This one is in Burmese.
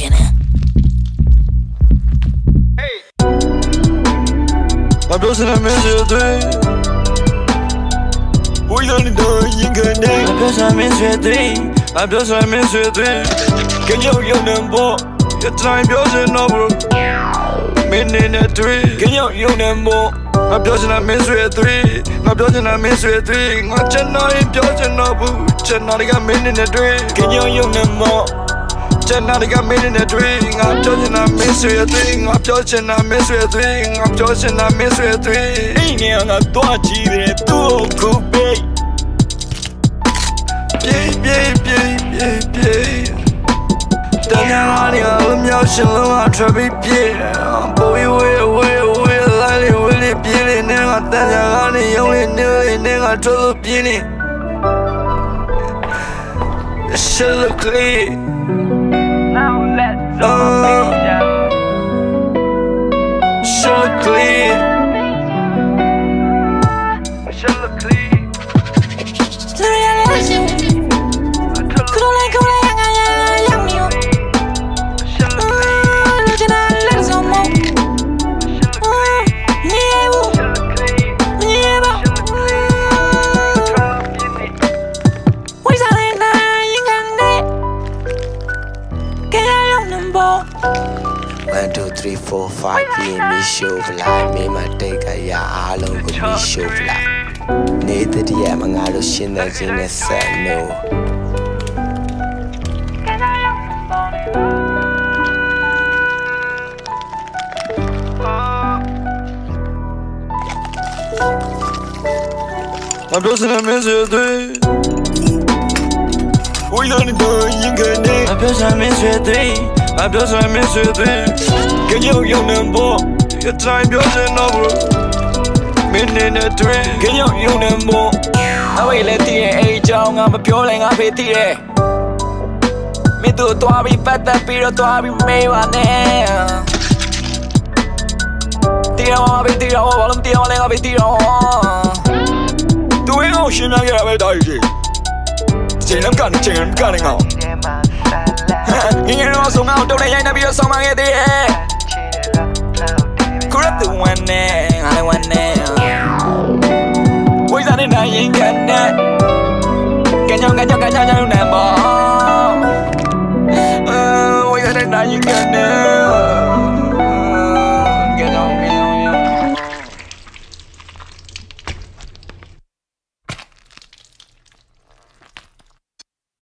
Jenna. La blouse c'est la mesure Oui, dans les dents, il gagne. La blouse c'est la mesure La blouse c'est three. Can you au yon d'un bon. Y'a train blouse c'est noble. Mini de three. Gagne au yon d'un bon. La blouse c'est la mesure three. La blouse c'est la mesure three. Ma chenna, il blouse c'est noble. Chenna, les gars, mini de three. Gagne au yon d'un. ချင်တာမင်းဆွေသွေးငါချင်တော့ရင်ပြောချင်တော့ဘူးချင်တော့ကမင်းနဲ့တွေ့ကညုံယုံနဲ့မောချင်တော့ကမင်းနဲ့တွေ့ငါပြောချင်တာမင်းဆွေသွေးငါပြောချင်တာမင်းဆွေသွေးငါပြောချင်တာမင်းဆွေသွေးအိနေငါတော့ကြည့်တယ်သူ့ကိုပေးပြေးပြေးပြေးပြေးပြေးတန်ညာကနေအမြောက်ရှင်လုံးအထပ်ပြီးပြေးဘိုးဝေးဝေးဝေးလိုက်လေဝေးလေပြေးလေနဲ့ငါတန်ညာကနေရုံးလေနေလေနဲ့ငါထွက်လို့ပြေးနေ Shit look clean clear. 3 4 5ပြင်းမီရှိုးဖလိုက်မင်းမတိတ်ကရအားလုံးကိုမီရှိုးဖလိုက်နေတည်းရမငါတို့ရှင်းတဲ့ခြင်းနဲ့ဆက်လို့ ငါပြောစမ်းမင်းစေတဲ့ဝိုင်းနေတော့ရင်ကနေငါပြောစမ်းမ င်းစေတဲ့ငါပြောစမ်းမင်းစေတဲ့ကညောင်ရုံနေဖို့ရတိုင်းပြောစမ်းတော့ bro မင်းနေနေတွေ့ကညောင်ရုံနေဖို့အဝေးလည်းတည်ရဲ့အဲ့ကြောင်ငါမပြောလဲငါဖေးတည်ရဲ့မင်းတို့တွားပြီးပတ်သက်ပြီးတော့တွားပြီးမေးပါနဲ့တည်ရောငါဖေးတည်ရောဘာလို့မတည်ရောလဲငါဖေးတည်ရောသူဝင်းအောင်ရှင်းပြခဲ့တာပဲတာကြီးချိန်လည်းကနေချိန်လည်းကနေငေါငင်းငင်းတော့ဆုံးငါ့ကိုတုံးနဲ့ရိုက်နေပြီးတော့ဆောင်မခဲ့သေးရဲ့ từng hoàn nè hai hoàn nè. Quốc gia đến đây yên gần nè. Cả nhau cả nhau cả nhau nhau nè, bỏ. Ờ, Quốc gia đến đây yên gần